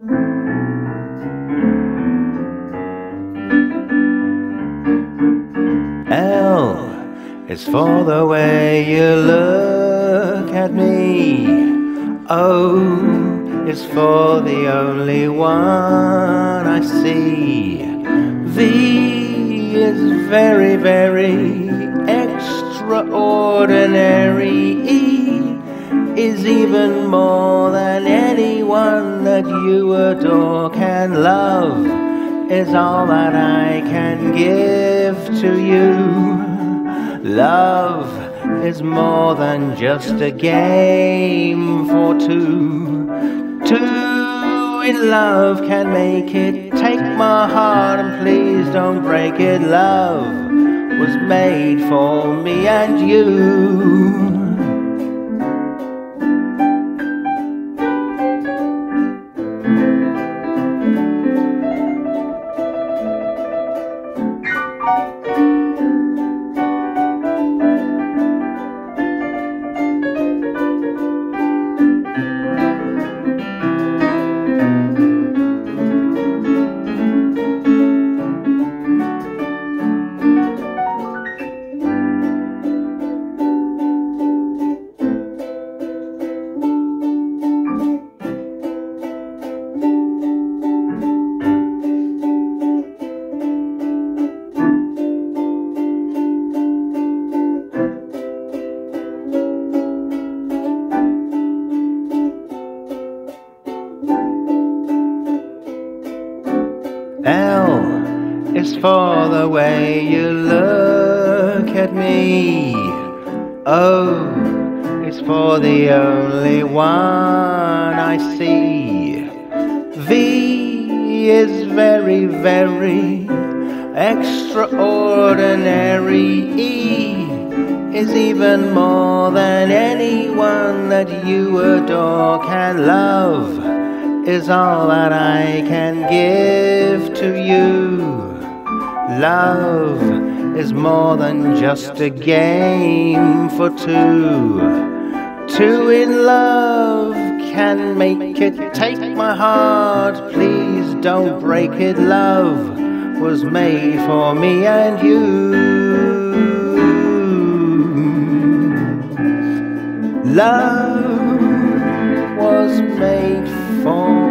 L is for the way you look at me. O is for the only one I see. V is very, very extraordinary. E is even more than anyone that you adore can love is all that I can give to you. Love is more than just a game for two. Two in love can make it. Take my heart and please don't break it. Love was made for me and you. L is for the way you look at me. Oh, o is for the only one I see. V is very, very extraordinary. E is even more than anyone that you adore can love is all that I can give to you. Love is more than just a game for two. Two in love can make it. Take my heart, please don't break it. Love was made for me and you. Love was made for